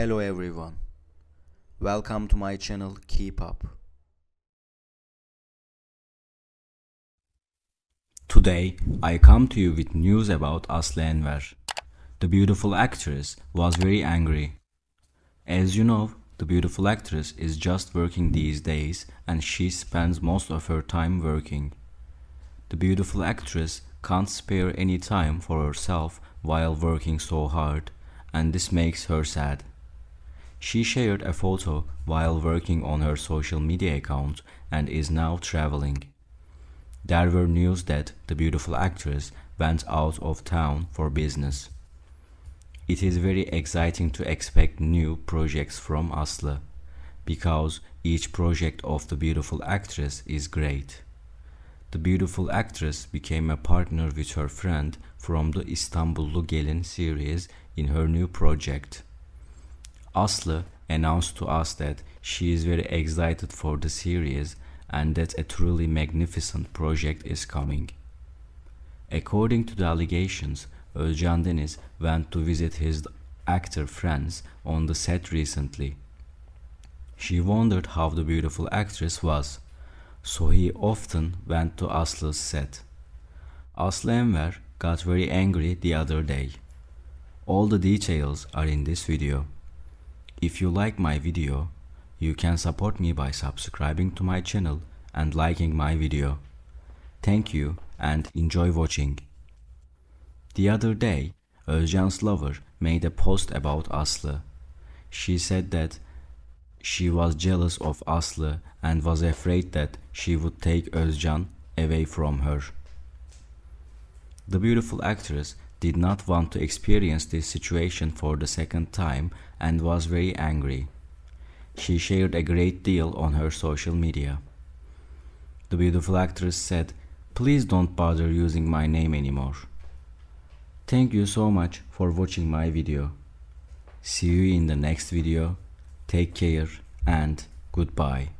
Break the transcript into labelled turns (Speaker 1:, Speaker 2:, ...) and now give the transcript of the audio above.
Speaker 1: Hello everyone. Welcome to my channel Keep Up. Today I come to you with news about Aslı Enver. The beautiful actress was very angry. As you know, the beautiful actress is just working these days and she spends most of her time working. The beautiful actress can't spare any time for herself while working so hard, and this makes her sad. She shared a photo while working on her social media account and is now traveling. There were news that the beautiful actress went out of town for business. It is very exciting to expect new projects from Aslı because each project of the beautiful actress is great. The beautiful actress became a partner with her friend from the İstanbullu Gelin series in her new project. Aslı announced to us that she is very excited for the series and that a truly magnificent project is coming. According to the allegations, Özcan Deniz went to visit his actor friends on the set recently. She wondered how the beautiful actress was so he often went to Aslı's set. Aslı Enver got very angry the other day. All the details are in this video. If you like my video, you can support me by subscribing to my channel and liking my video. Thank you and enjoy watching. The other day, Özcan's lover made a post about Aslı. She said that she was jealous of Aslı and was afraid that she would take Özcan away from her. The beautiful actress did not want to experience this situation for the second time and was very angry. She shared a great deal on her social media. The beautiful actress said, Please don't bother using my name anymore. Thank you so much for watching my video. See you in the next video. Take care and goodbye.